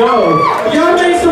Yo, y'all some